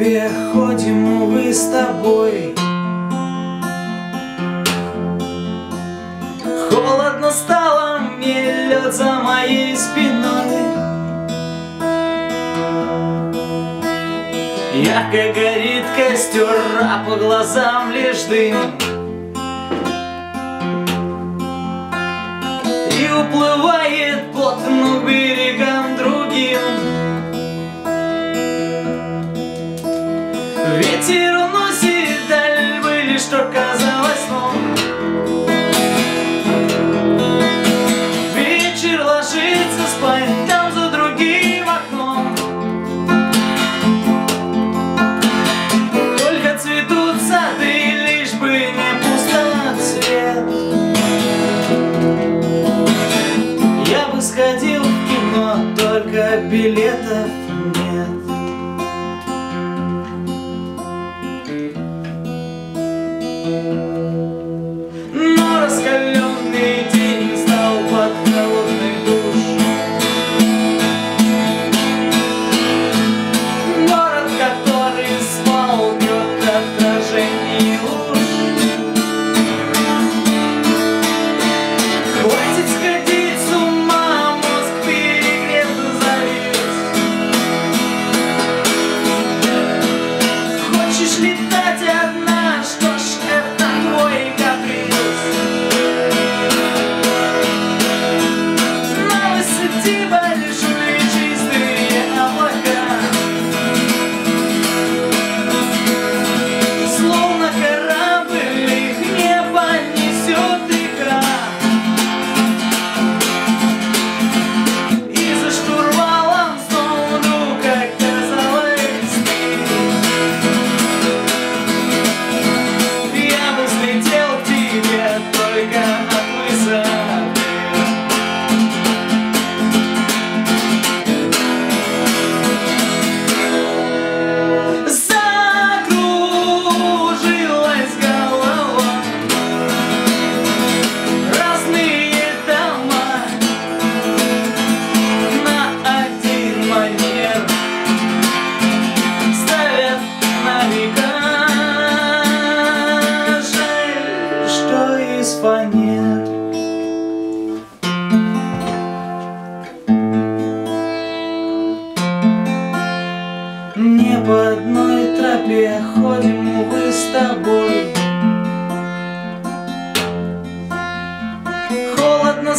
тебе ходим увы с тобой. Холодно стало мне, лед за моей спиной. Ярко горит костер, а по глазам лишь дым. И уплывает through.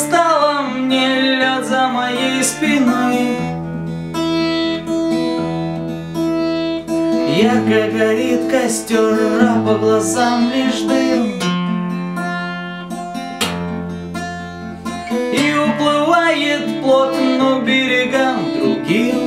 стало мне лед за моей спиной. Ярко горит костер, а по глазам лишь дым. И уплывает плотно берегам другим.